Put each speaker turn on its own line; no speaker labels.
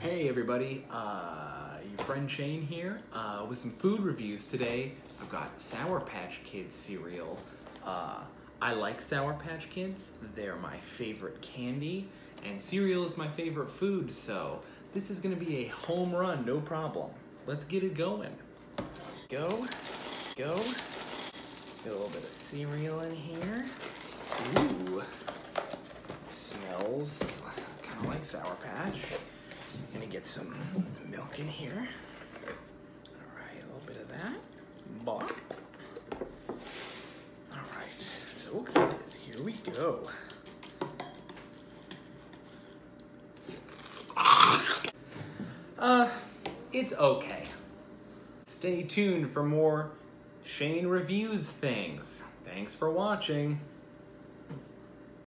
Hey everybody, uh, your friend Shayne here uh, with some food reviews today. I've got Sour Patch Kids cereal. Uh, I like Sour Patch Kids, they're my favorite candy, and cereal is my favorite food, so this is gonna be a home run, no problem. Let's get it going. Go, go. Get a little bit of cereal in here. Ooh, smells kind of like Sour Patch. Gonna get some milk in here. All right, a little bit of that. Bop. All right, so excited. Here we go. Uh, it's okay. Stay tuned for more Shayne reviews things. Thanks for watching.